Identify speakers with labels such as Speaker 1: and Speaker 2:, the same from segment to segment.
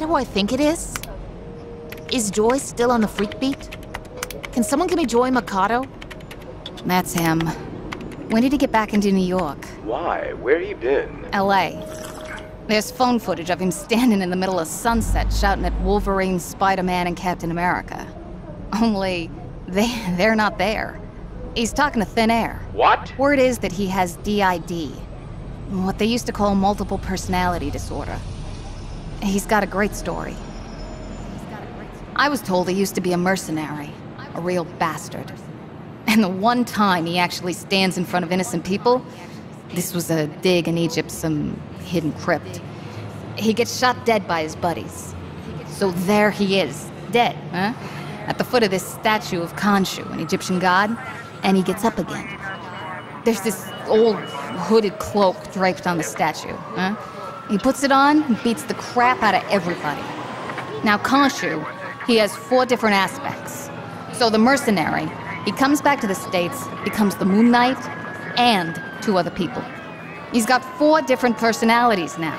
Speaker 1: That who I think it is? Is Joy still on the freak beat? Can someone give me Joy Mikado?
Speaker 2: That's him. When did he get back into New York?
Speaker 3: Why? Where he been?
Speaker 2: L.A. There's phone footage of him standing in the middle of sunset shouting at Wolverine, Spider-Man, and Captain America. Only, they, they're not there. He's talking to thin air.
Speaker 3: What?
Speaker 2: Word is that he has DID. What they used to call multiple personality disorder. He's got a great story. I was told he used to be a mercenary. A real bastard. And the one time he actually stands in front of innocent people, this was a dig in Egypt, some hidden crypt. He gets shot dead by his buddies. So there he is, dead, huh? At the foot of this statue of Khonshu, an Egyptian god, and he gets up again. There's this old hooded cloak draped on the statue, huh? He puts it on and beats the crap out of everybody. Now, Khonshu, he has four different aspects. So the mercenary, he comes back to the States, becomes the Moon Knight, and two other people. He's got four different personalities now.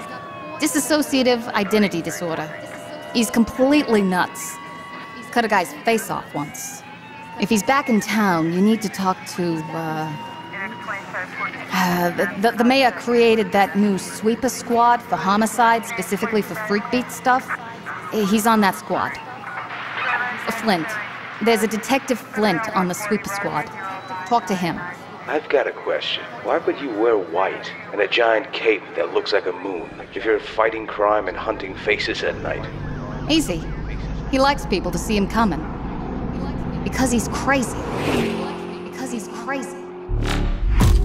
Speaker 2: Dissociative identity disorder. He's completely nuts. Cut a guy's face off once. If he's back in town, you need to talk to, uh... uh the, the, the mayor created that new sweeper squad for homicide, specifically for freakbeat stuff. He's on that squad. Flint. There's a Detective Flint on the sweeper squad. Talk to him.
Speaker 3: I've got a question. Why would you wear white and a giant cape that looks like a moon if you're fighting crime and hunting faces at night?
Speaker 2: Easy. He likes people to see him coming. Because he's crazy. Because he's crazy.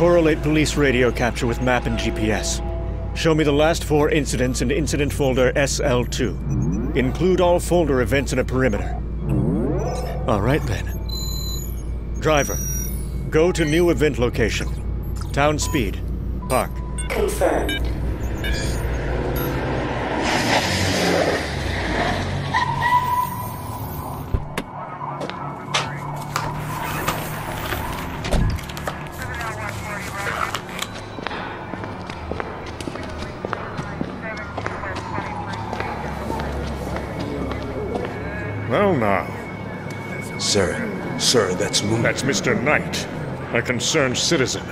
Speaker 4: Correlate police radio capture with map and GPS. Show me the last four incidents in incident folder SL2. Include all folder events in a perimeter. All right then. Driver, go to new event location. Town speed. Park.
Speaker 5: Confirmed.
Speaker 6: Well now.
Speaker 7: Sir, sir, that's Moon.
Speaker 6: That's Mr. Knight, a concerned citizen.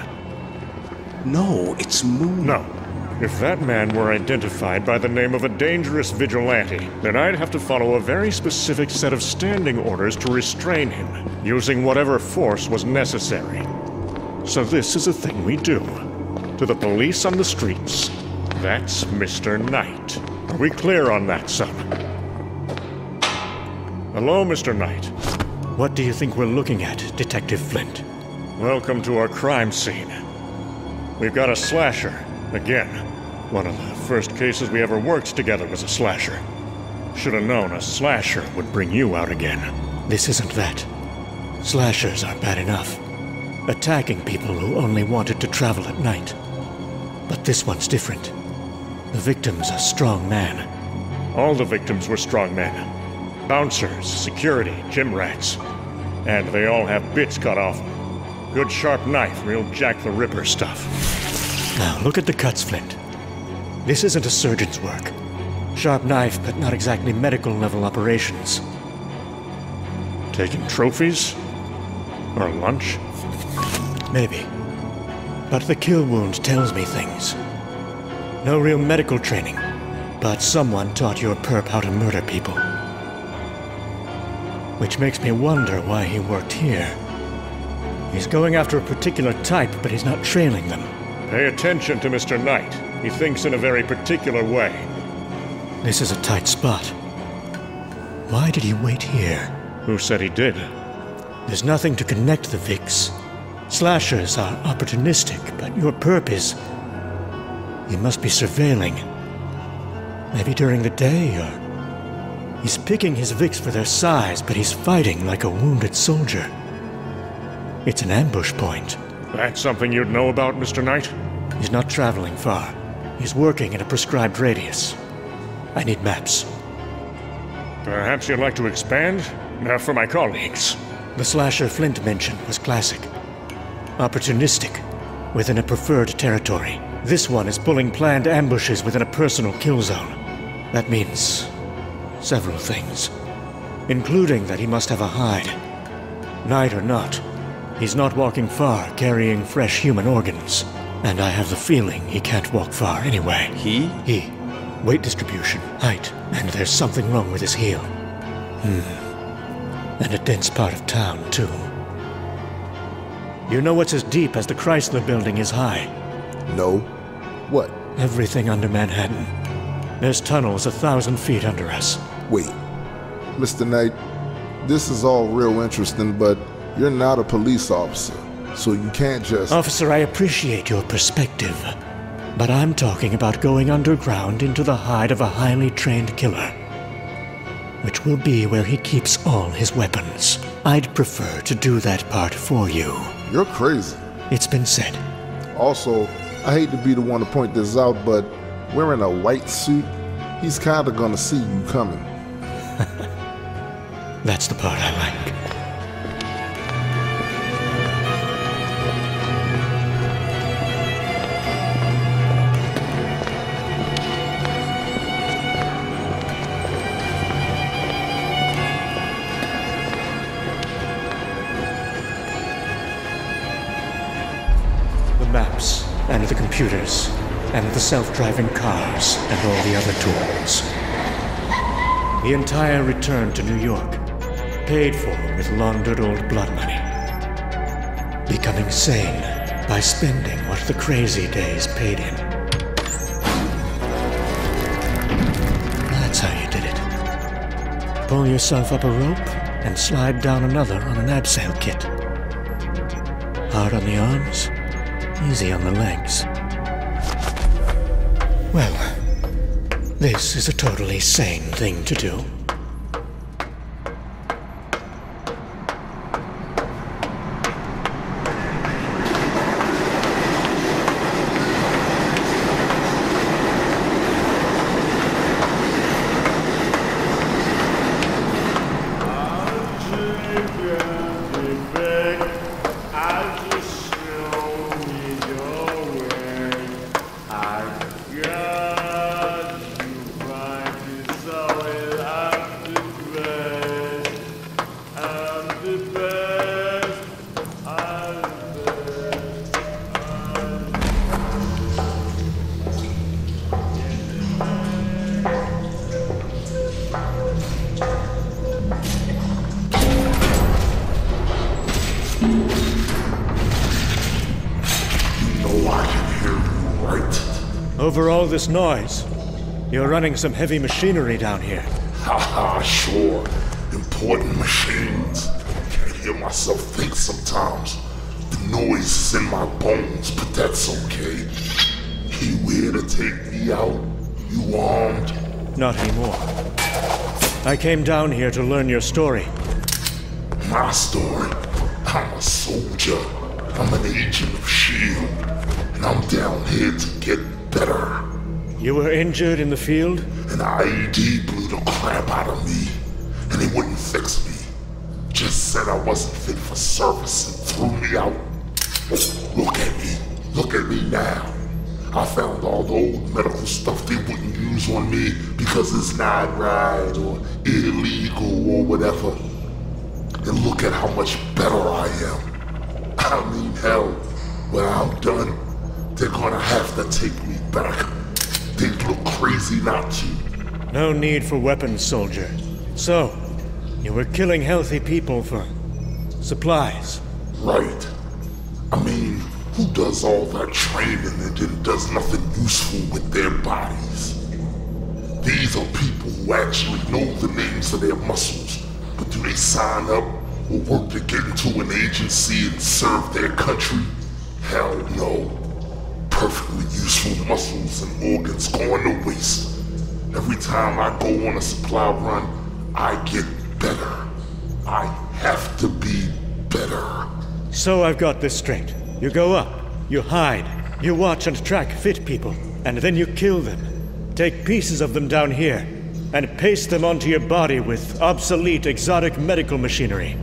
Speaker 7: No, it's Moon.
Speaker 6: No. If that man were identified by the name of a dangerous vigilante, then I'd have to follow a very specific set of standing orders to restrain him, using whatever force was necessary. So this is a thing we do. To the police on the streets, that's Mr. Knight. Are we clear on that, son? Hello, Mr. Knight.
Speaker 4: What do you think we're looking at, Detective Flint?
Speaker 6: Welcome to our crime scene. We've got a slasher, again. One of the first cases we ever worked together was a slasher. Should have known a slasher would bring you out again.
Speaker 4: This isn't that. Slashers are bad enough. Attacking people who only wanted to travel at night. But this one's different. The victim's a strong man.
Speaker 6: All the victims were strong men. Bouncers, security, gym rats. And they all have bits cut off. Good sharp knife, real Jack the Ripper stuff.
Speaker 4: Now, look at the cuts, Flint. This isn't a surgeon's work. Sharp knife, but not exactly medical level operations.
Speaker 6: Taking trophies? Or lunch?
Speaker 4: Maybe. But the kill wound tells me things. No real medical training, but someone taught your perp how to murder people. Which makes me wonder why he worked here. He's going after a particular type, but he's not trailing them.
Speaker 6: Pay attention to Mr. Knight. He thinks in a very particular way.
Speaker 4: This is a tight spot. Why did he wait here?
Speaker 6: Who said he did?
Speaker 4: There's nothing to connect the Vicks. Slashers are opportunistic, but your purpose. You must be surveilling. Maybe during the day, or. He's picking his Vicks for their size, but he's fighting like a wounded soldier. It's an ambush point.
Speaker 6: That's something you'd know about, Mr. Knight?
Speaker 4: He's not traveling far. He's working in a prescribed radius. I need maps.
Speaker 6: Perhaps you'd like to expand? Now for my colleagues.
Speaker 4: The slasher Flint mentioned was classic. Opportunistic, within a preferred territory. This one is pulling planned ambushes within a personal kill zone. That means several things, including that he must have a hide. Night or not, he's not walking far carrying fresh human organs. And I have the feeling he can't walk far anyway.
Speaker 7: He?
Speaker 4: He. Weight distribution, height, and there's something wrong with his heel. Hmm. And a dense part of town, too. You know what's as deep as the Chrysler building is high?
Speaker 5: No. What?
Speaker 4: Everything under Manhattan. There's tunnels a thousand feet under us.
Speaker 5: Wait. Mr. Knight, this is all real interesting, but you're not a police officer, so you can't just.
Speaker 4: Officer, I appreciate your perspective. But I'm talking about going underground into the hide of a highly trained killer. Which will be where he keeps all his weapons. I'd prefer to do that part for you.
Speaker 5: You're crazy.
Speaker 4: It's been said.
Speaker 5: Also, I hate to be the one to point this out, but wearing a white suit, he's kinda gonna see you coming.
Speaker 4: That's the part I like. The maps, and the computers, and the self-driving cars, and all the other tools. The entire return to New York, paid for with laundered old blood money. Becoming sane by spending what the crazy days paid him. That's how you did it. Pull yourself up a rope and slide down another on an abseil kit. Hard on the arms, easy on the legs. Well, this is a totally sane thing to do. This noise, you're running some heavy machinery down here.
Speaker 8: Haha, sure. Important machines. Can't hear myself think sometimes. The noise is in my bones, but that's okay. You here to take me out? You armed?
Speaker 4: Not anymore. I came down here to learn your story.
Speaker 8: My story. I'm a soldier. I'm an agent of S.H.I.E.L.D. And I'm down here to get better.
Speaker 4: You were injured in the field?
Speaker 8: An IED blew the crap out of me, and they wouldn't fix me. Just said I wasn't fit for service and threw me out. Look at me. Look at me now. I found all the old medical stuff they wouldn't use on me because it's not right or illegal or whatever. And look at how much better I am. I mean, hell, when I'm done, they're gonna have to take me back. They'd look crazy not to.
Speaker 4: No need for weapons, soldier. So, you were killing healthy people for supplies.
Speaker 8: Right. I mean, who does all that training and then does nothing useful with their bodies? These are people who actually know the names of their muscles, but do they sign up or work to get into an agency and serve their country? Hell no. Perfectly useful muscles and organs going to waste. Every time I go on a supply run, I get better. I have to be better.
Speaker 4: So I've got this straight. You go up, you hide, you watch and track fit people, and then you kill them. Take pieces of them down here, and paste them onto your body with obsolete exotic medical machinery.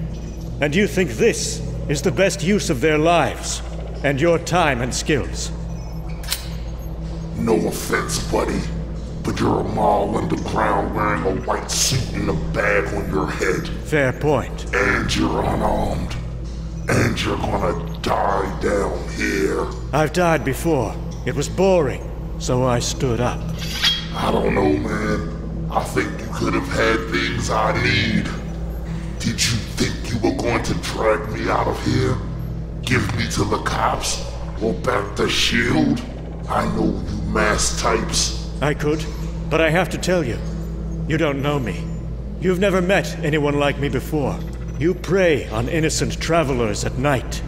Speaker 4: And you think this is the best use of their lives, and your time and skills.
Speaker 8: No offense, buddy, but you're a mall underground wearing a white suit and a bag on your head.
Speaker 4: Fair point.
Speaker 8: And you're unarmed. And you're gonna die down here.
Speaker 4: I've died before. It was boring, so I stood up.
Speaker 8: I don't know, man. I think you could have had things I need. Did you think you were going to drag me out of here? Give me to the cops? Or back the S.H.I.E.L.D.? I know you mass types.
Speaker 4: I could, but I have to tell you, you don't know me. You've never met anyone like me before. You prey on innocent travelers at night.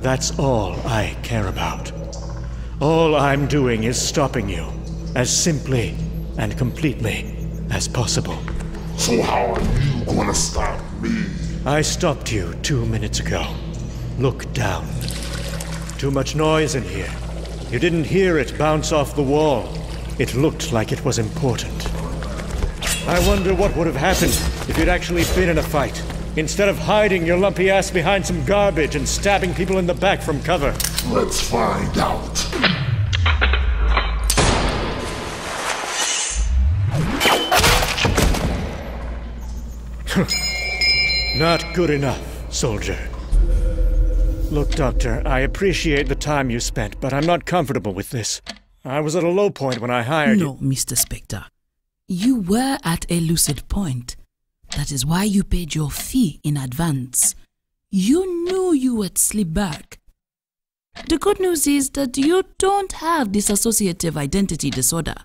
Speaker 4: That's all I care about. All I'm doing is stopping you, as simply and completely as possible.
Speaker 8: So how are you gonna stop me?
Speaker 4: I stopped you two minutes ago. Look down. Too much noise in here. You didn't hear it bounce off the wall. It looked like it was important. I wonder what would have happened if you'd actually been in a fight, instead of hiding your lumpy ass behind some garbage and stabbing people in the back from cover.
Speaker 8: Let's find out.
Speaker 4: Not good enough, soldier. Look, Doctor, I appreciate the time you spent, but I'm not comfortable with this. I was at a low point when I hired
Speaker 9: No,
Speaker 4: you.
Speaker 9: No, Mr. Spector. You were at a lucid point. That is why you paid your fee in advance. You knew you would slip back. The good news is that you don't have dissociative identity disorder.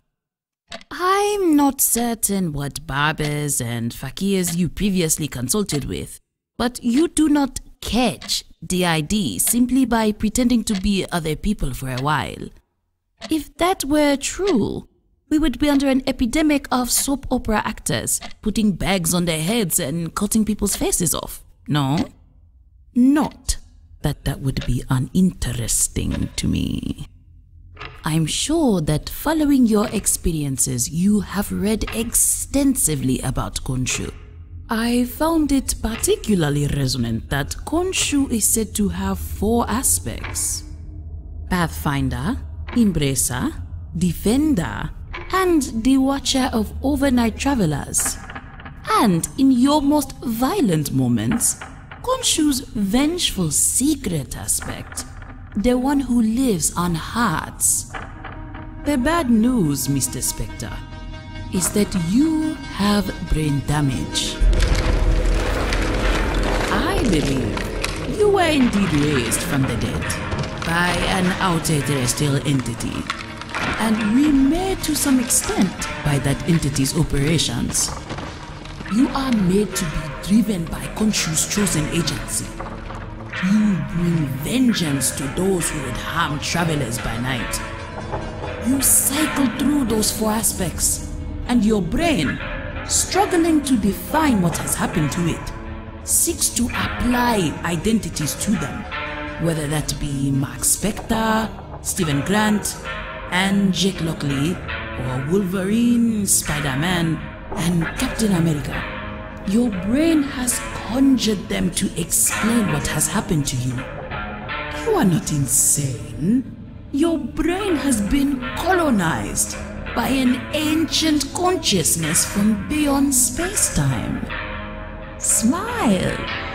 Speaker 9: I'm not certain what barbers and fakirs you previously consulted with, but you do not catch DID simply by pretending to be other people for a while. If that were true, we would be under an epidemic of soap opera actors putting bags on their heads and cutting people's faces off. No? Not that that would be uninteresting to me. I'm sure that following your experiences, you have read extensively about Khonshu. I found it particularly resonant that Khonshu is said to have four aspects Pathfinder, Embracer, Defender, and the Watcher of Overnight Travelers. And in your most violent moments, Khonshu's vengeful secret aspect, the one who lives on hearts. The bad news, Mr. Spector, is that you have brain damage. I believe you were indeed raised from the dead by an outer terrestrial entity and remade to some extent by that entity's operations. You are made to be driven by Khonshu's chosen agency. You bring vengeance to those who would harm travelers by night. You cycle through those four aspects, and your brain, struggling to define what has happened to it, seeks to apply identities to them, whether that be Mark Spector, Stephen Grant, and Jake Lockley, or Wolverine, Spider Man, and Captain America. Your brain has conjured them to explain what has happened to you. You are not insane. Your brain has been colonized by an ancient consciousness from beyond space time. Smile.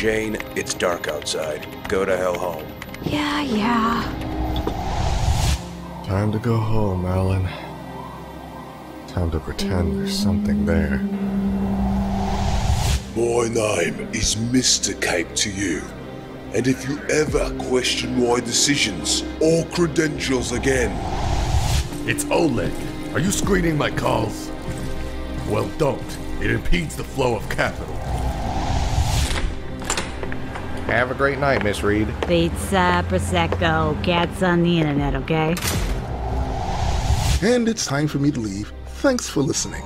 Speaker 10: Jane, it's dark outside. Go to hell home.
Speaker 11: Yeah, yeah.
Speaker 12: Time to go home, Alan. Time to pretend there's something there.
Speaker 10: My name is Mr. Cape to you. And if you ever question my decisions or credentials again,
Speaker 13: It's Oleg. Are you screening my calls? Well, don't. It impedes the flow of capital.
Speaker 12: Have a great night, Miss Reed.
Speaker 14: Pizza, Prosecco, cats on the internet, okay?
Speaker 5: And it's time for me to leave. Thanks for listening.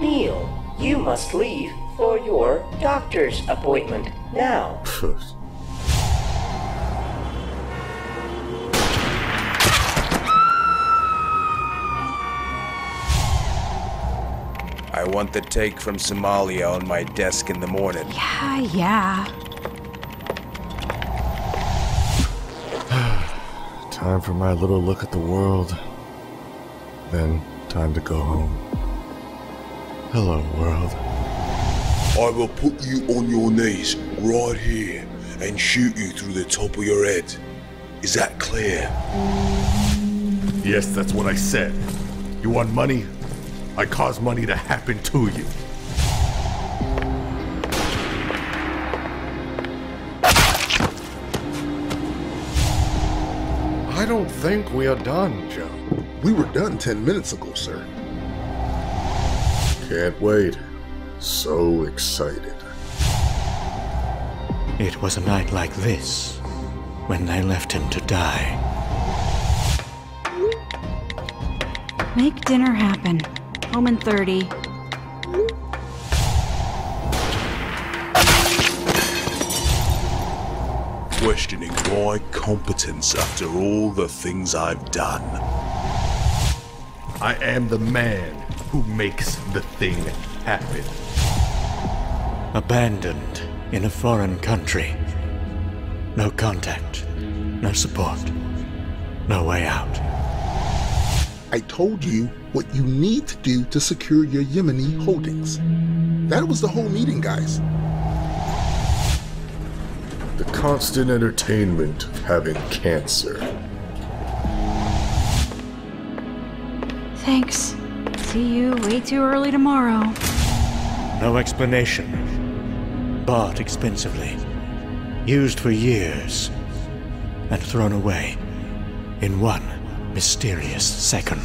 Speaker 15: Neil, you must leave for your doctor's appointment now.
Speaker 10: I want the take from Somalia on my desk in the morning.
Speaker 11: Yeah, yeah.
Speaker 12: Time for my little look at the world. Then, time to go home. Hello, world.
Speaker 10: I will put you on your knees right here and shoot you through the top of your head. Is that clear?
Speaker 13: Yes, that's what I said. You want money? I cause money to happen to you.
Speaker 12: I don't think we are done, Joe.
Speaker 5: We were done 10 minutes ago, sir.
Speaker 12: Can't wait. So excited.
Speaker 4: It was a night like this when they left him to die.
Speaker 11: Make dinner happen. Home in 30.
Speaker 10: Questioning my competence after all the things I've done.
Speaker 13: I am the man who makes the thing happen.
Speaker 4: Abandoned in a foreign country. No contact, no support, no way out.
Speaker 5: I told you what you need to do to secure your Yemeni holdings. That was the whole meeting, guys.
Speaker 12: The constant entertainment of having cancer.
Speaker 11: Thanks. See you way too early tomorrow.
Speaker 4: No explanation. Bought expensively. Used for years. And thrown away in one mysterious second.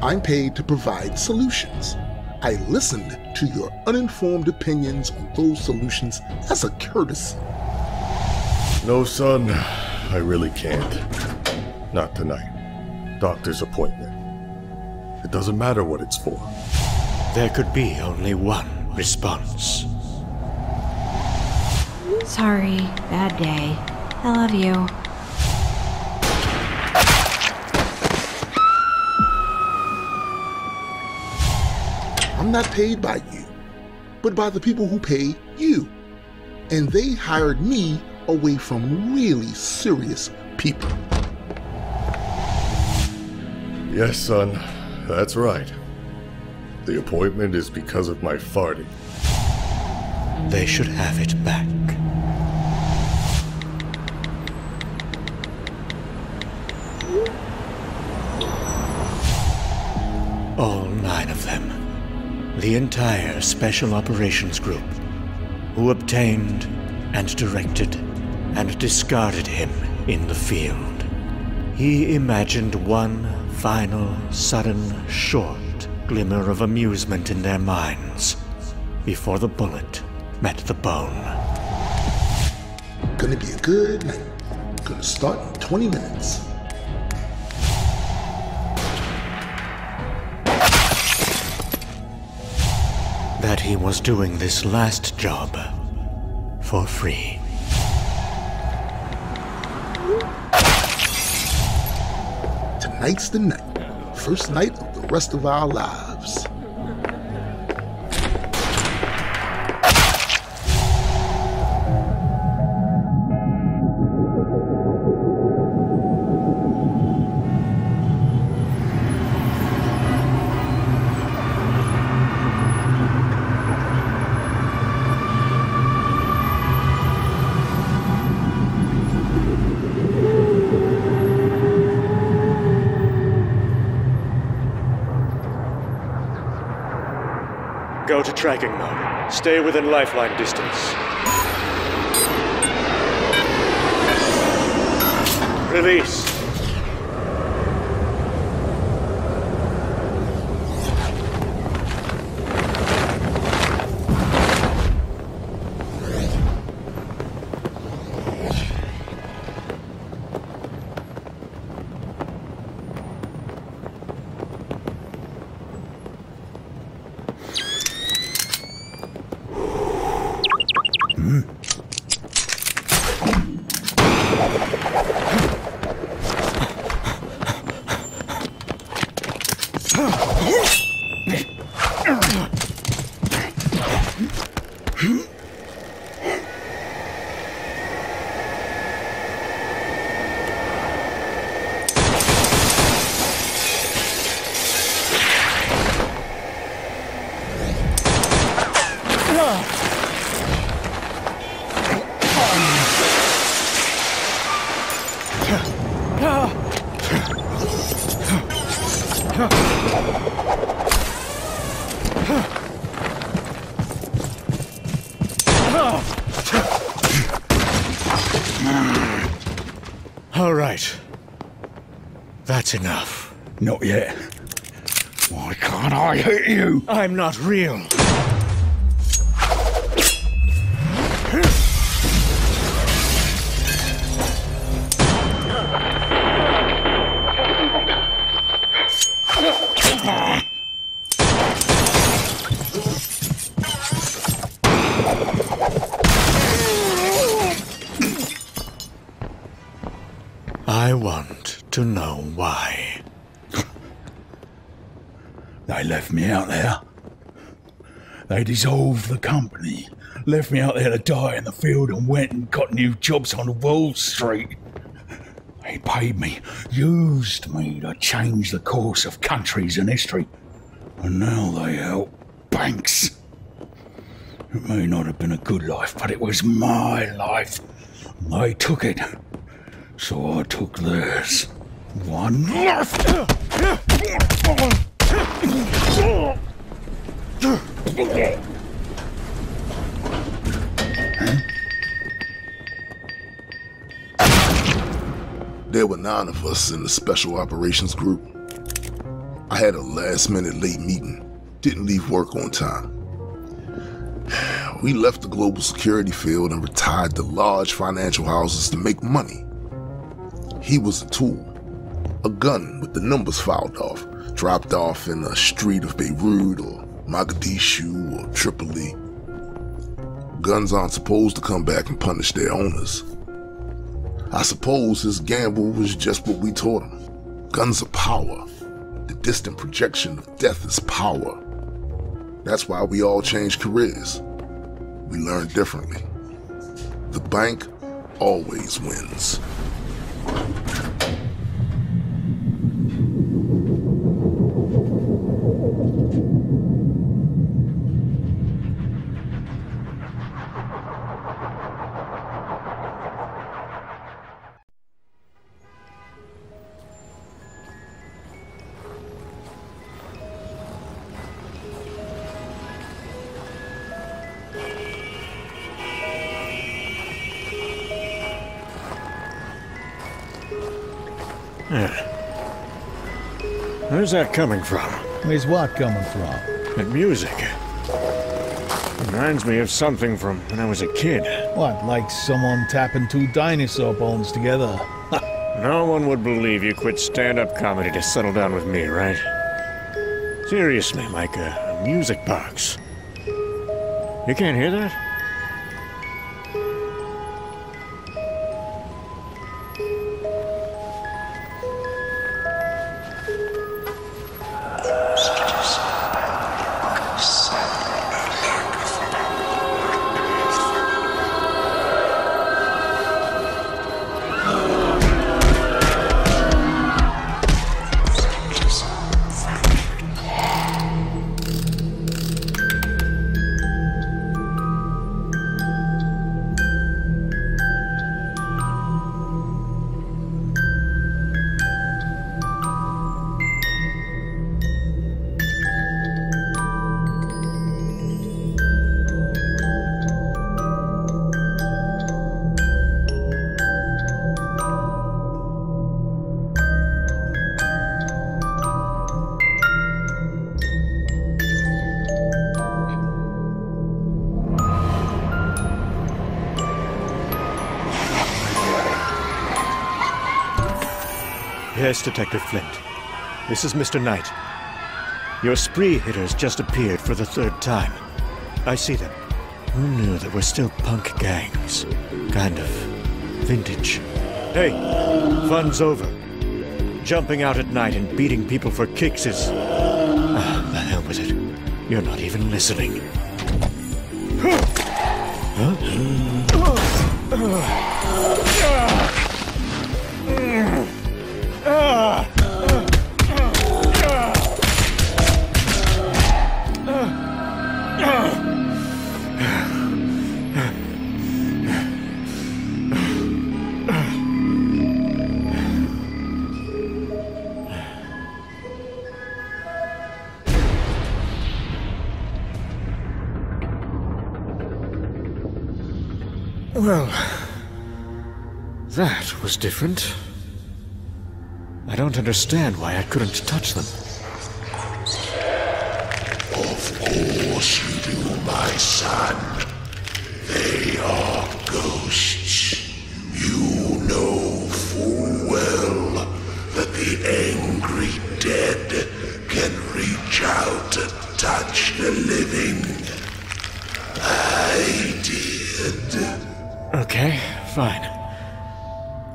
Speaker 5: I'm paid to provide solutions. I listened to your uninformed opinions on those solutions as a courtesy.
Speaker 12: No, son, I really can't. Not tonight. Doctor's appointment. It doesn't matter what it's for.
Speaker 4: There could be only one response.
Speaker 11: Sorry, bad day. I love you.
Speaker 5: I'm not paid by you, but by the people who pay you. And they hired me away from really serious people.
Speaker 12: Yes, son, that's right. The appointment is because of my farting.
Speaker 4: They should have it back. All nine of them. The entire Special Operations Group, who obtained and directed and discarded him in the field. He imagined one final, sudden, short glimmer of amusement in their minds before the bullet met the bone.
Speaker 5: Gonna be a good night. Gonna start in 20 minutes.
Speaker 4: That he was doing this last job for free.
Speaker 5: Tonight's the night. First night of the rest of our lives.
Speaker 4: Tracking mode. Stay within lifeline distance. Release. All right. That's enough.
Speaker 16: Not yet. Why can't I hit you?
Speaker 4: I'm not real.
Speaker 16: Me out there. They dissolved the company, left me out there to die in the field, and went and got new jobs on Wall Street. They paid me, used me to change the course of countries and history. And now they help banks. It may not have been a good life, but it was my life. They took it. So I took theirs. One left.
Speaker 5: There were nine of us in the Special Operations Group. I had a last minute late meeting, didn't leave work on time. We left the global security field and retired to large financial houses to make money. He was a tool, a gun with the numbers filed off, dropped off in a street of Beirut or Mogadishu or Tripoli. Guns aren't supposed to come back and punish their owners. I suppose his gamble was just what we taught him. Guns are power. The distant projection of death is power. That's why we all change careers. We learn differently. The bank always wins.
Speaker 4: Where's that coming from?
Speaker 17: Where's what coming from?
Speaker 4: That music. Reminds me of something from when I was a kid.
Speaker 17: What, like someone tapping two dinosaur bones together?
Speaker 4: No one would believe you quit stand-up comedy to settle down with me, right? Seriously, like a, a music box. You can't hear that? Detective Flint. This is Mr. Knight. Your spree hitters just appeared for the third time. I see them. Who knew there were still punk gangs? Kind of vintage. Hey, fun's over. Jumping out at night and beating people for kicks is. Ah, the hell with it. You're not even listening. Well, different. I don't understand why I couldn't touch them.
Speaker 8: Of course you do, my son.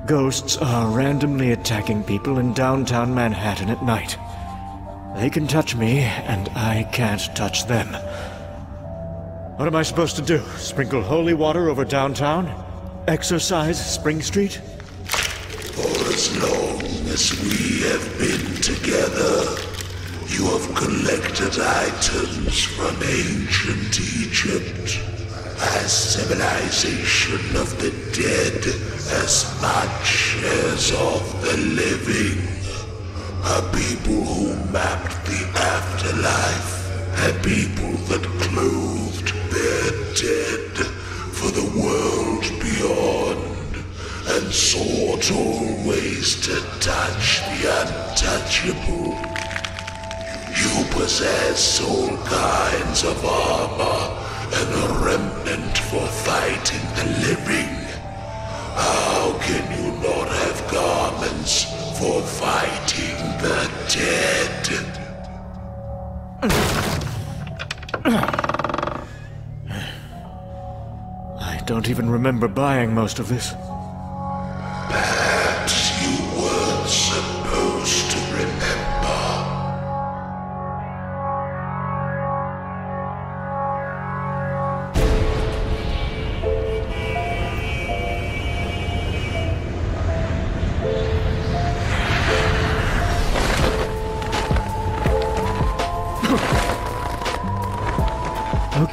Speaker 4: Ghosts are randomly attacking people in downtown Manhattan at night. They can touch me, and I can't touch them. What am I supposed to do? Sprinkle holy water over downtown? Exercise Spring Street?
Speaker 8: For as long as we have been together, you have collected items from ancient Egypt. As civilization of the dead as much as of the living. A people who mapped the afterlife. A people that clothed their dead for the world beyond. And sought always to touch the untouchable. You possess all kinds of armor and a remnant for fighting the living. How can you not have garments for fighting the dead?
Speaker 4: I don't even remember buying most of this.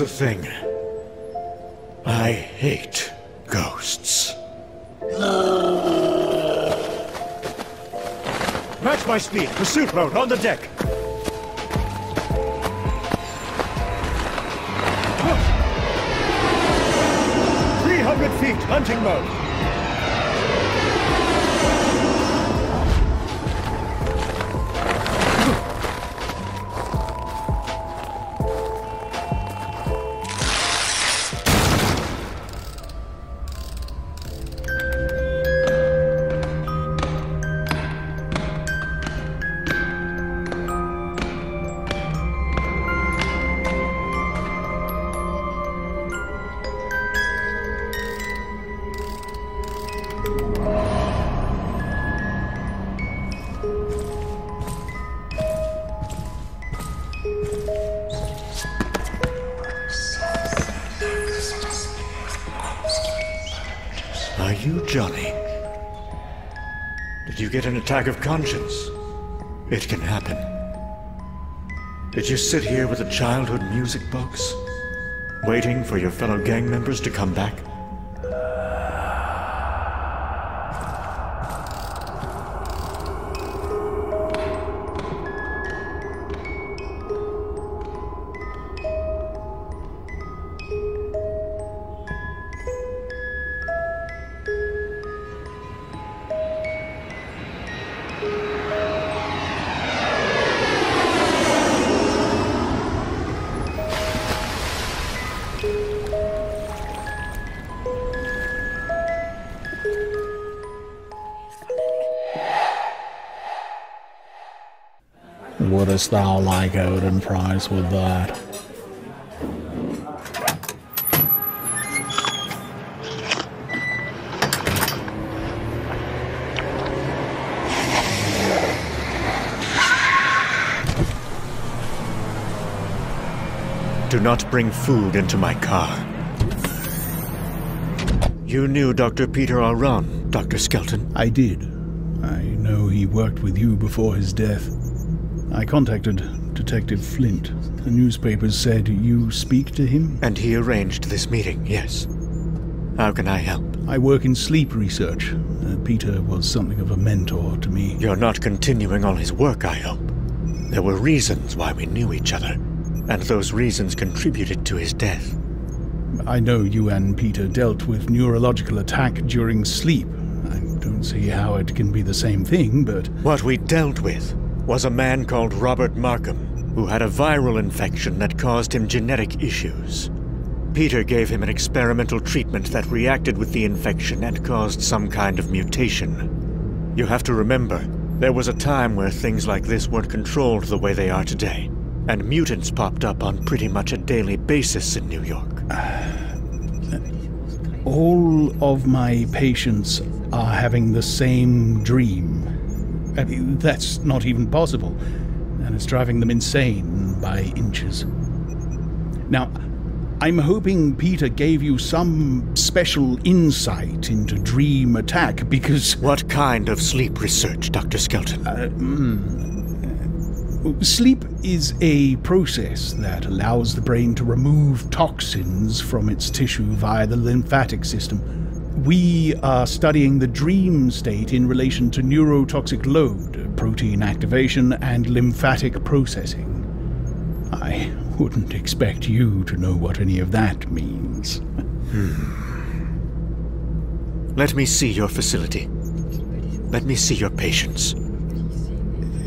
Speaker 4: The thing. I hate ghosts. Match my speed. Pursuit mode on the deck. Three hundred feet. Hunting mode. Are you Johnny? Did you get an attack of conscience? It can happen. Did you sit here with a childhood music box? Waiting for your fellow gang members to come back?
Speaker 16: Wouldst thou like Odin prize with that?
Speaker 4: Do not bring food into my car. You knew Dr. Peter Alraune, Dr. Skelton?
Speaker 16: I did. I know he worked with you before his death. I contacted Detective Flint. The newspapers said you speak to him?
Speaker 4: And he arranged this meeting, yes. How can I help?
Speaker 16: I work in sleep research. Uh, Peter was something of a mentor to me.
Speaker 4: You're not continuing all his work, I hope. There were reasons why we knew each other, and those reasons contributed to his death.
Speaker 16: I know you and Peter dealt with neurological attack during sleep. I don't see how it can be the same thing, but.
Speaker 4: What we dealt with was a man called Robert Markham, who had a viral infection that caused him genetic issues. Peter gave him an experimental treatment that reacted with the infection and caused some kind of mutation. You have to remember, there was a time where things like this weren't controlled the way they are today, and mutants popped up on pretty much a daily basis in New York.
Speaker 16: All of my patients are having the same dream. I mean, that's not even possible, and it's driving them insane by inches. Now, I'm hoping Peter gave you some special insight into dream attack because.
Speaker 4: What kind of sleep research, Dr. Skelton?
Speaker 16: Uh, mm, Sleep is a process that allows the brain to remove toxins from its tissue via the lymphatic system. We are studying the dream state in relation to neurotoxic load, protein activation, and lymphatic processing. I wouldn't expect you to know what any of that means.
Speaker 4: Hmm. Let me see your facility. Let me see your patients.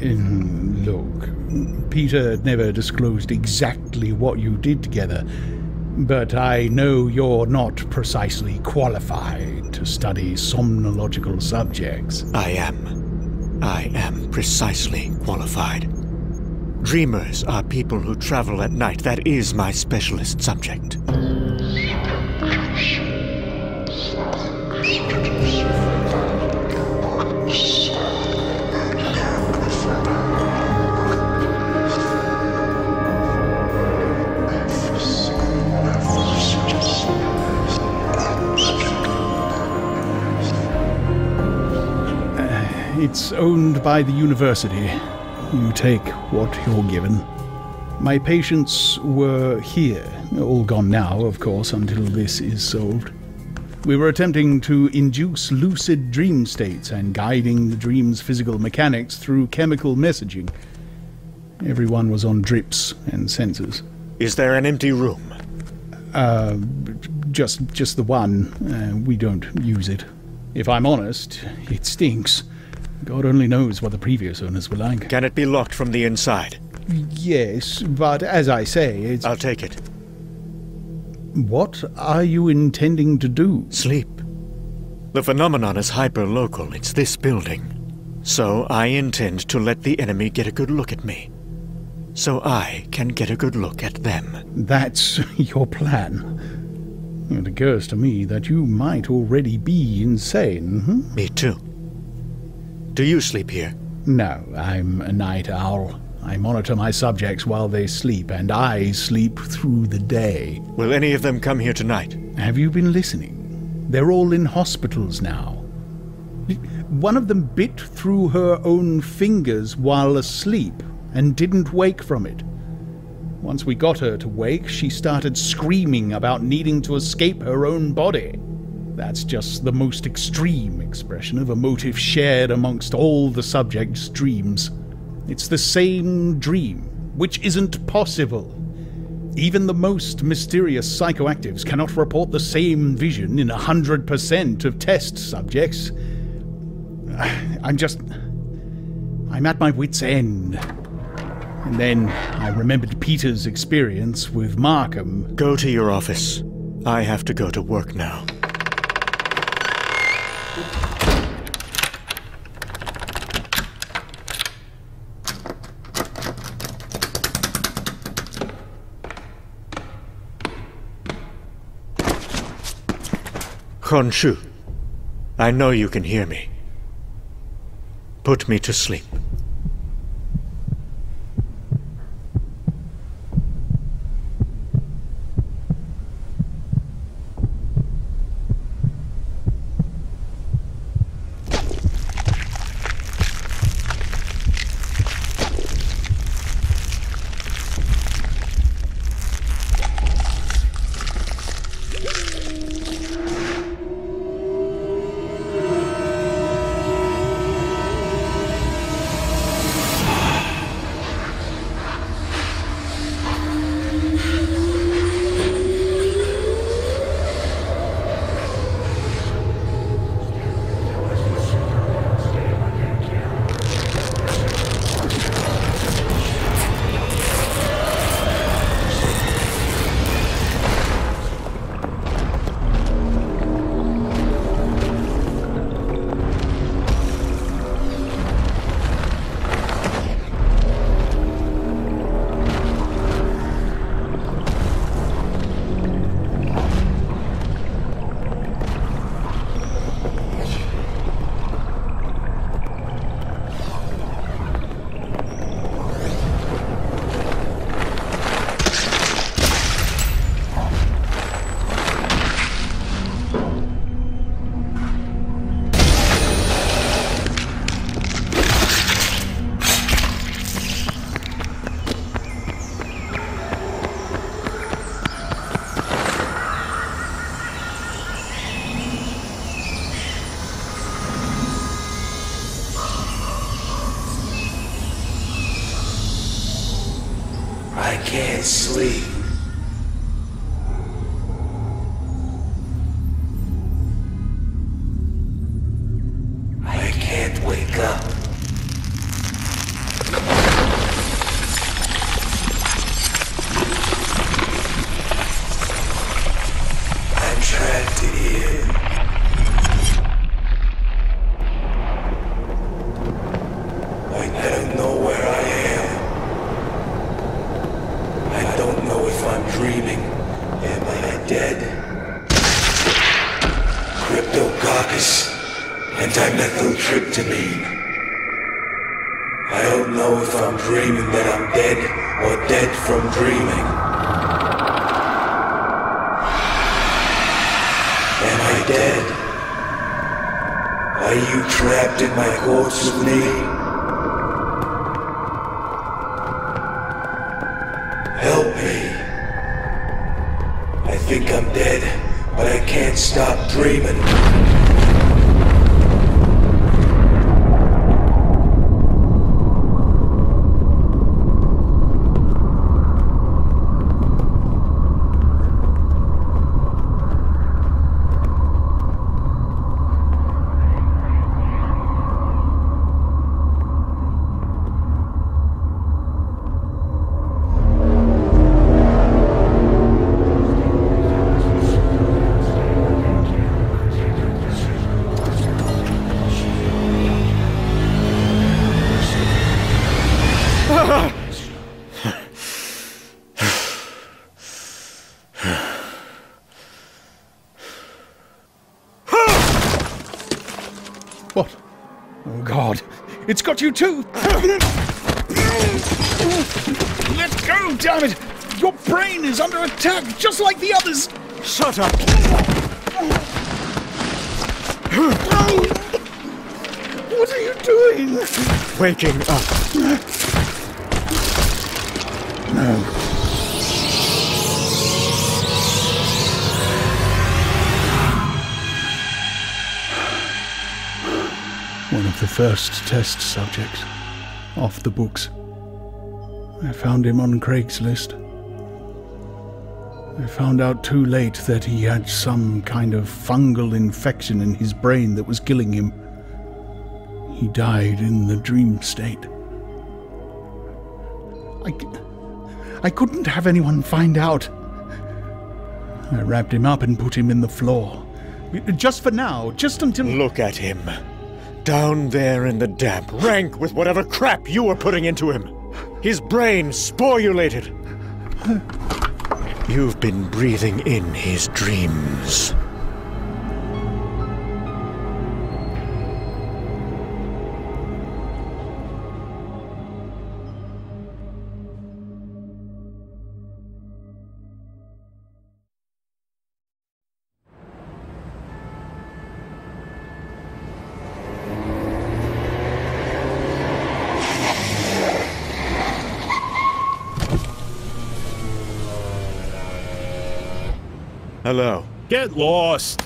Speaker 16: Look, Peter never disclosed exactly what you did together, but I know you're not precisely qualified to study somnological subjects.
Speaker 4: I am. I am precisely qualified. Dreamers are people who travel at night. That is my specialist subject.
Speaker 16: It's owned by the university. You take what you're given. My patients were here, all gone now, of course, until this is solved. We were attempting to induce lucid dream states and guiding the dream's physical mechanics through chemical messaging. Everyone was on drips and sensors.
Speaker 4: Is there an empty room?
Speaker 16: Uh, just just the one. Uh, we don't use it. If I'm honest, it stinks. God only knows what the previous owners were like.
Speaker 4: Can it be locked from the inside?
Speaker 16: Yes, but as I say, it's.
Speaker 4: I'll take it.
Speaker 16: What are you intending to do?
Speaker 4: Sleep. The phenomenon is hyper-local. It's this building. So I intend to let the enemy get a good look at me. So I can get a good look at them.
Speaker 16: That's your plan. It occurs to me that you might already be insane. Hmm?
Speaker 4: Me too. Do you sleep here?
Speaker 16: No, I'm a night owl. I monitor my subjects while they sleep, and I sleep through the day.
Speaker 4: Will any of them come here tonight?
Speaker 16: Have you been listening? They're all in hospitals now. One of them bit through her own fingers while asleep and didn't wake from it. Once we got her to wake, she started screaming about needing to escape her own body. That's just the most extreme expression of a motive shared amongst all the subject's dreams. It's the same dream, which isn't possible. Even the most mysterious psychoactives cannot report the same vision in 100% of test subjects. I'm just. I'm at my wits' end. And then I remembered Peter's experience with Markham.
Speaker 4: Go to your office. I have to go to work now. Khonshu, I know you can hear me. Put me to sleep.
Speaker 3: Sleep. You
Speaker 16: too! Let go, damn it! Your brain is under attack, just like the others!
Speaker 4: Shut up!
Speaker 16: What are you doing?
Speaker 4: Waking up.
Speaker 16: No. First test subject. Off the books. I found him on Craigslist. I found out too late that he had some kind of fungal infection in his brain that was killing him. He died in the dream state. I, I couldn't have anyone find out. I wrapped him up and put him in the floor. Just for now, just until.
Speaker 4: Look at him. Down there in the damp, rank with whatever crap you were putting into him. His brain sporulated. You've been breathing in his dreams. Hello.
Speaker 18: Get lost.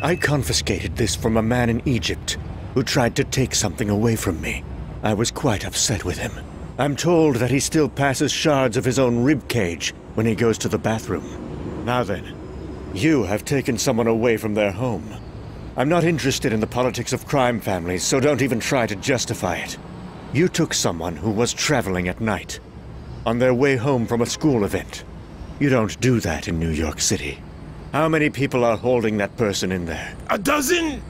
Speaker 4: I confiscated this from a man in Egypt who tried to take something away from me. I was quite upset with him. I'm told that he still passes shards of his own rib cage when he goes to the bathroom. Now then, you have taken someone away from their home. I'm not interested in the politics of crime families, so don't even try to justify it. You took someone who was traveling at night, on their way home from a school event. You don't do that in New York City. How many people are holding that person in there?
Speaker 18: A dozen?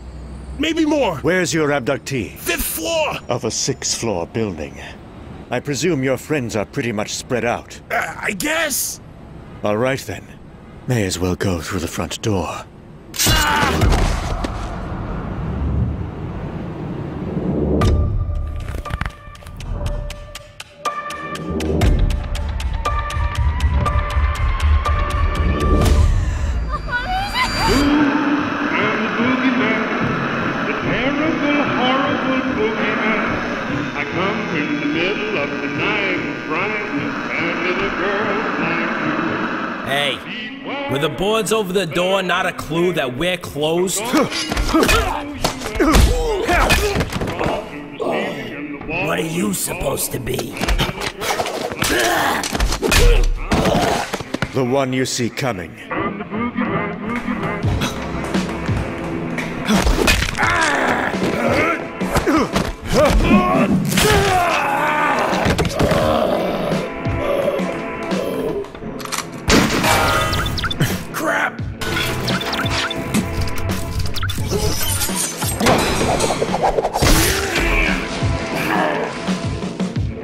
Speaker 18: Maybe more.
Speaker 4: Where's your abductee?
Speaker 18: Fifth floor.
Speaker 4: Of a six floor building. I presume your friends are pretty much spread out.
Speaker 18: Uh, I guess.
Speaker 4: All right then. May as well go through the front door.
Speaker 19: terrible,
Speaker 20: over the door not a clue that we're closed? what are you supposed to be?
Speaker 4: The one you see coming.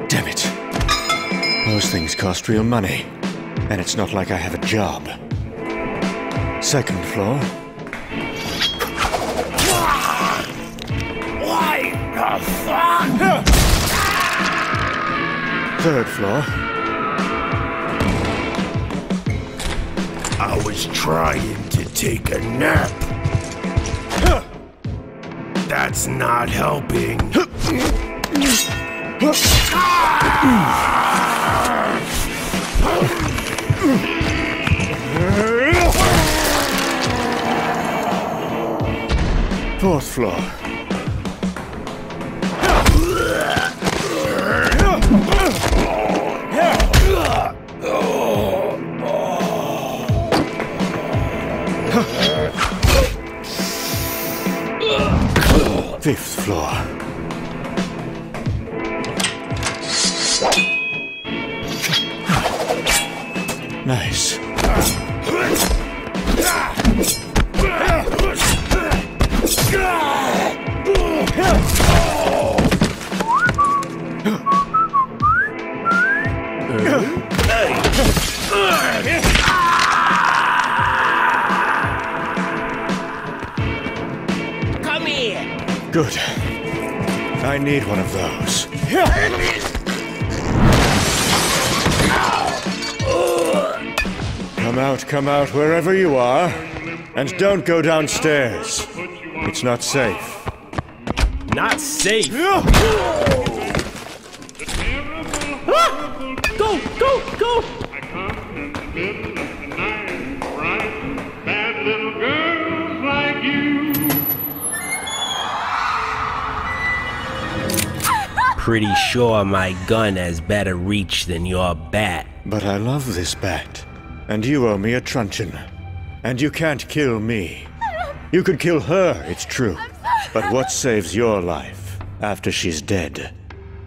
Speaker 4: Damn it. Those things cost real money. And it's not like I have a job. Second floor.
Speaker 20: Why the fuck?
Speaker 4: Third floor.
Speaker 18: I was trying to take a nap. Not helping.
Speaker 4: Fourth floor. Floor. Need one of those. Come out, come out, wherever you are. And don't go downstairs. It's not safe.
Speaker 20: Not safe. Pretty sure my gun has better reach than your bat.
Speaker 4: But I love this bat. And you owe me a truncheon. And you can't kill me. You could kill her, it's true. But what saves your life after she's dead?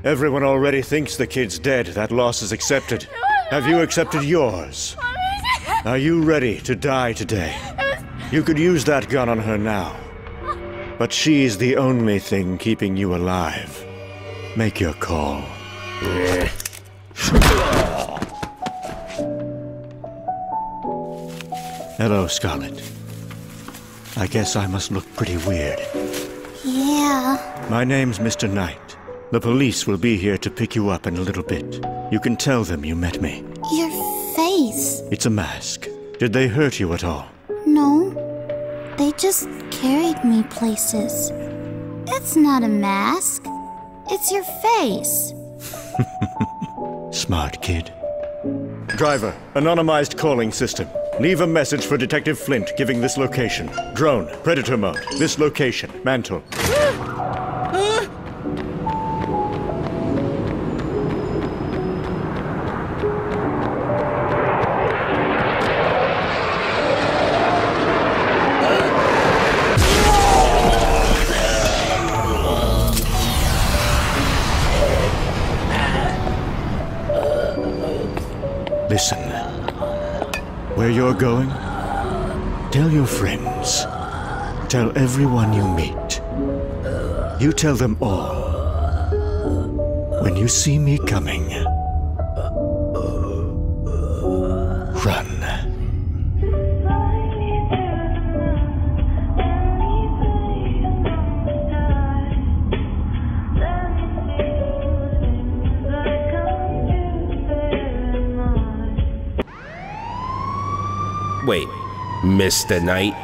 Speaker 4: Everyone already thinks the kid's dead. That loss is accepted. Have you accepted yours? Are you ready to die today? You could use that gun on her now. But she's the only thing keeping you alive. Make your call. Hello, Scarlet. I guess I must look pretty weird.
Speaker 21: Yeah.
Speaker 4: My name's Mr. Knight. The police will be here to pick you up in a little bit. You can tell them you met me.
Speaker 21: Your face.
Speaker 4: It's a mask. Did they hurt you at all?
Speaker 21: No. They just carried me places. It's not a mask. It's your face.
Speaker 4: Smart kid. Driver, anonymized calling system. Leave a message for Detective Flint giving this location. Drone, predator mode. This location, mantle. Where you're going, tell your friends. Tell everyone you meet. You tell them all. When you see me coming,
Speaker 20: Mr. Knight?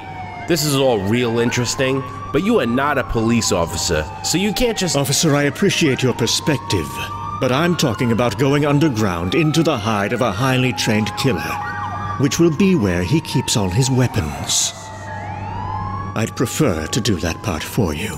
Speaker 20: This is all real interesting, but you are not a police officer, so you can't just.
Speaker 4: Officer, I appreciate your perspective, but I'm talking about going underground into the hide of a highly trained killer, which will be where he keeps all his weapons. I'd prefer to do that part for you.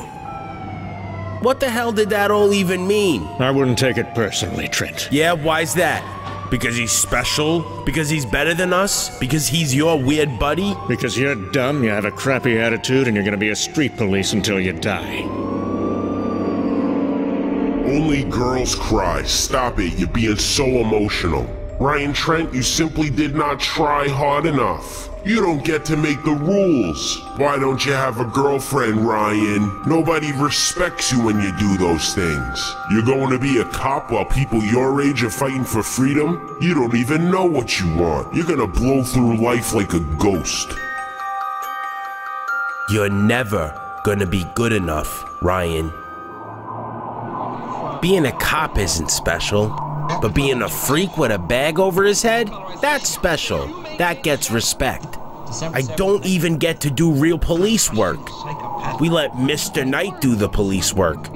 Speaker 20: What the hell did that all even mean?
Speaker 4: I wouldn't take it personally, Trent.
Speaker 20: Yeah, why's that? Because he's special? Because he's better than us? Because he's your weird buddy?
Speaker 4: Because you're dumb, you have a crappy attitude, and you're gonna be a street police until you die.
Speaker 7: Only girls cry. Stop it. You're being so emotional. Ryan Trent, you simply did not try hard enough. You don't get to make the rules. Why don't you have a girlfriend, Ryan? Nobody respects you when you do those things. You're going to be a cop while people your age are fighting for freedom? You don't even know what you want. You're gonna blow through life like a ghost.
Speaker 20: You're never gonna be good enough, Ryan. Being a cop isn't special, but being a freak with a bag over his head, that's special. That gets respect. I don't even get to do real police work. We let Mr. Knight do the police work.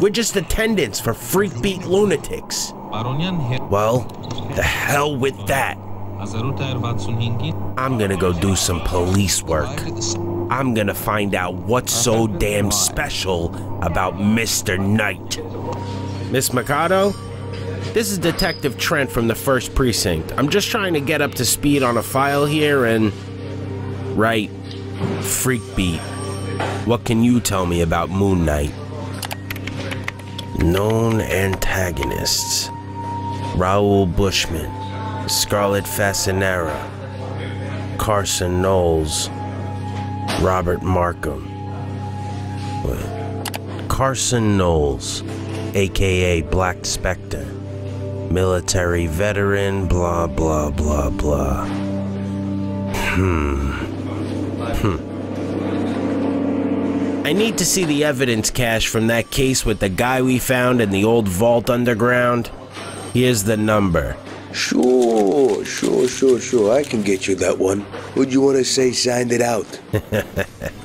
Speaker 20: We're just attendants for freak beat lunatics. Well, the hell with that. I'm gonna go do some police work. I'm gonna find out what's so damn special about Mr. Knight. Miss Mikado? This is Detective Trent from the first precinct. I'm just trying to get up to speed on a file here and. Right. Freak beat. What can you tell me about Moon Knight? Known antagonists Raoul Bushman, Scarlet Fasinera, Carson Knowles, Robert Markham. Carson Knowles, aka Black Spectre, military veteran, blah blah blah blah. Hmm. Hmm. I need to see the evidence cache from that case with the guy we found in the old vault underground. Here's the number.
Speaker 22: Sure, sure, sure, sure. I can get you that one. Would you want to say signed it out?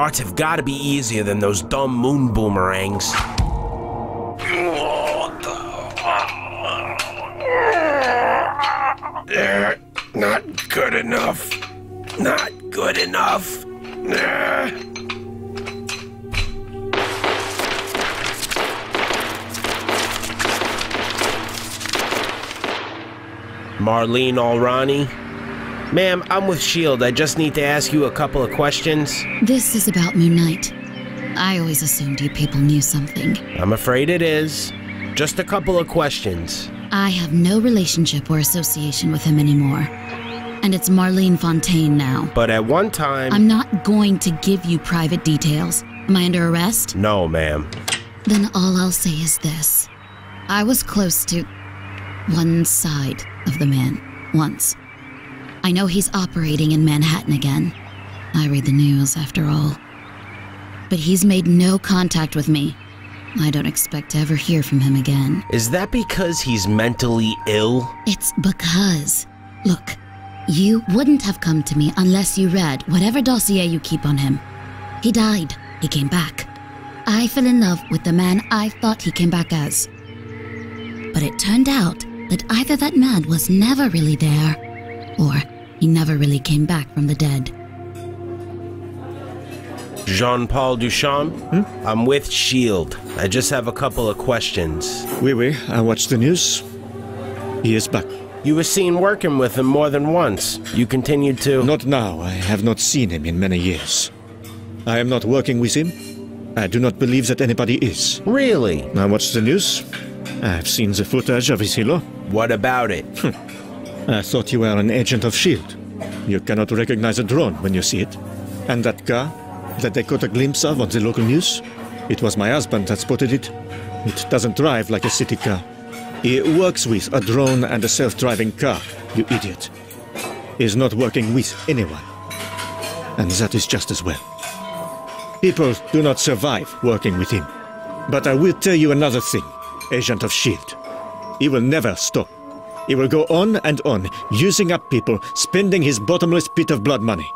Speaker 20: Darts have gotta be easier than those dumb moon boomerangs.
Speaker 23: Not good enough. Not good enough.
Speaker 20: Marlene Alraune? Ma'am, I'm with S.H.I.E.L.D. I just need to ask you a couple of questions.
Speaker 2: This is about Moon Knight. I always assumed you people knew something.
Speaker 20: I'm afraid it is. Just a couple of questions.
Speaker 2: I have no relationship or association with him anymore. And it's Marlene Fontaine now.
Speaker 20: But at one time.
Speaker 2: I'm not going to give you private details. Am I under arrest?
Speaker 20: No, ma'am.
Speaker 2: Then all I'll say is this I was close to one side of the man once. I know he's operating in Manhattan again. I read the news, after all. But he's made no contact with me. I don't expect to ever hear from him again.
Speaker 20: Is that because he's mentally ill?
Speaker 2: It's because. Look, you wouldn't have come to me unless you read whatever dossier you keep on him. He died. He came back. I fell in love with the man I thought he came back as. But it turned out that either that man was never really there, or he never really came back from the dead.
Speaker 20: Jean Paul Duchamp? Hmm? I'm with S.H.I.E.L.D. I just have a couple of questions.
Speaker 4: Oui, oui, I watched the news. He is back.
Speaker 20: You were seen working with him more than once. You continued to.
Speaker 4: Not now. I have not seen him in many years. I am not working with him. I do not believe that anybody is.
Speaker 20: Really?
Speaker 4: I watched the news. I have seen the footage of his hilo.
Speaker 20: What about it?
Speaker 4: I thought you were an agent of S.H.I.E.L.D. You cannot recognize a drone when you see it. And that car that they caught a glimpse of on the local news? It was my husband that spotted it. It doesn't drive like a city car. It works with a drone and a self-driving car, you idiot. Is not working with anyone. And that is just as well. People do not survive working with him. But I will tell you another thing, Agent of S.H.I.E.L.D. He will never stop. He will go on and on, using up people, spending his bottomless pit of blood money.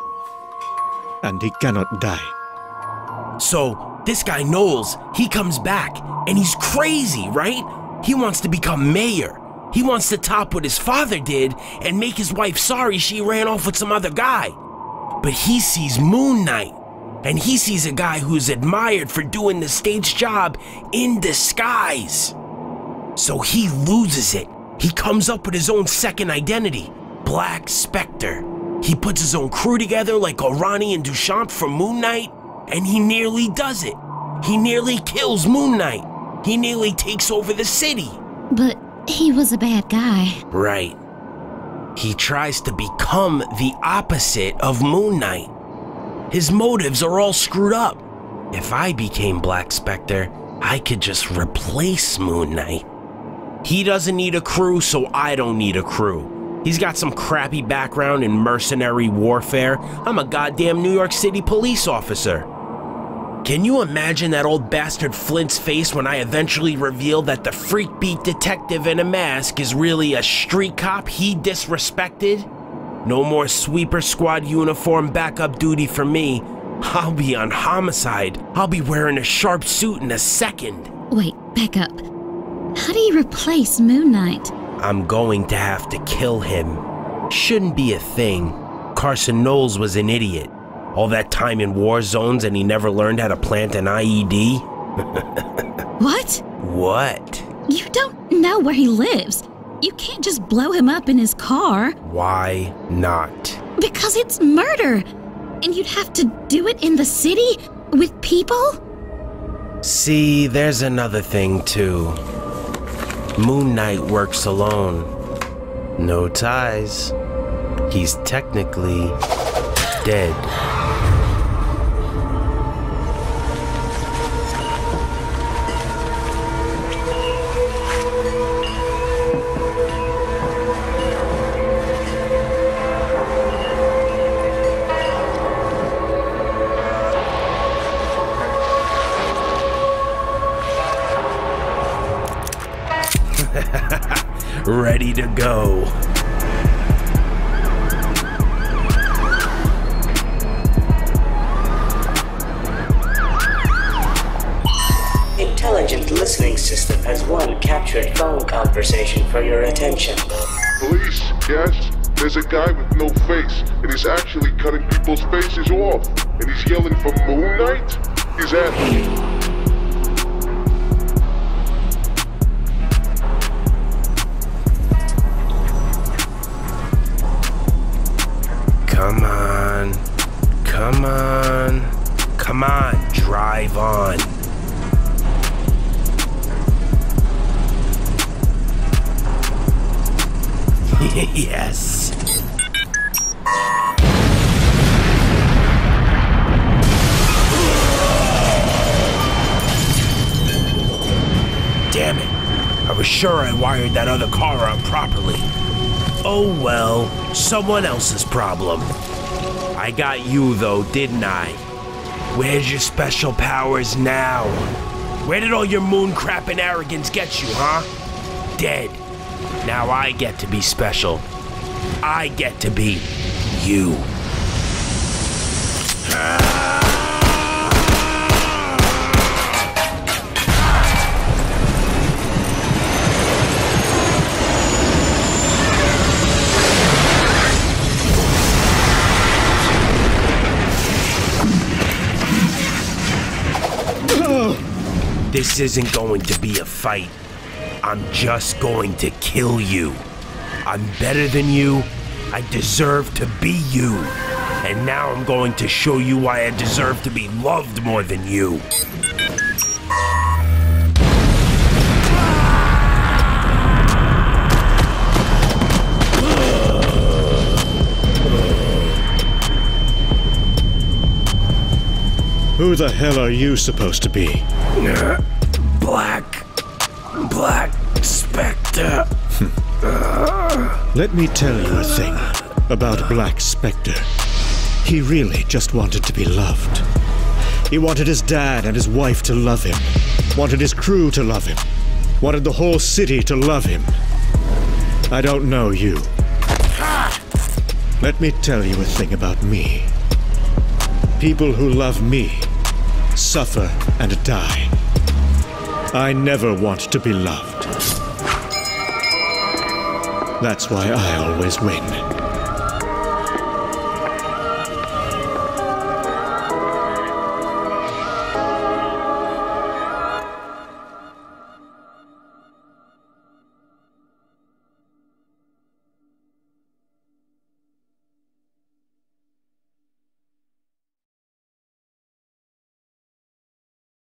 Speaker 4: And he cannot die.
Speaker 20: So, this guy Knowles, he comes back, and he's crazy, right? He wants to become mayor. He wants to top what his father did and make his wife sorry she ran off with some other guy. But he sees Moon Knight, and he sees a guy who's admired for doing the stage job in disguise. So he loses it. He comes up with his own second identity, Black Spectre. He puts his own crew together like Alraune and Duchamp for Moon Knight, and he nearly does it. He nearly kills Moon Knight. He nearly takes over the city.
Speaker 2: But he was a bad guy.
Speaker 20: Right. He tries to become the opposite of Moon Knight. His motives are all screwed up. If I became Black Spectre, I could just replace Moon Knight. He doesn't need a crew, so I don't need a crew. He's got some crappy background in mercenary warfare. I'm a goddamn New York City police officer. Can you imagine that old bastard Flint's face when I eventually reveal that the freak beat detective in a mask is really a street cop he disrespected? No more sweeper squad uniform backup duty for me. I'll be on homicide. I'll be wearing a sharp suit in a second.
Speaker 2: Wait, back up. How do you replace Moon Knight?
Speaker 20: I'm going to have to kill him. Shouldn't be a thing. Carson Knowles was an idiot. All that time in war zones and he never learned how to plant an IED?
Speaker 2: What?
Speaker 20: What?
Speaker 2: You don't know where he lives. You can't just blow him up in his car.
Speaker 20: Why not?
Speaker 2: Because it's murder. And you'd have to do it in the city with people?
Speaker 20: See, there's another thing too. Moon Knight works alone. No ties. He's technically dead. ready to go.
Speaker 24: Intelligent listening system has one captured phone conversation for your attention.
Speaker 8: Police, yes? There's a guy with no face, and he's actually cutting people's faces off. And he's yelling for Moon Knight? He's at.
Speaker 20: Wired that other car up properly. Oh well, someone else's problem. I got you though, didn't I? Where's your special powers now? Where did all your moon crap and arrogance get you, huh? Dead. Now I get to be special. I get to be you. Ah. This isn't going to be a fight. I'm just going to kill you. I'm better than you. I deserve to be you. And now I'm going to show you why I deserve to be loved more than you.
Speaker 4: Who the hell are you supposed to be?
Speaker 18: Black. Black Spectre.
Speaker 4: Let me tell you a thing about Black Spectre. He really just wanted to be loved. He wanted his dad and his wife to love him, wanted his crew to love him, wanted the whole city to love him. I don't know you. Let me tell you a thing about me. People who love me suffer and die. I never want to be loved. That's why I always win.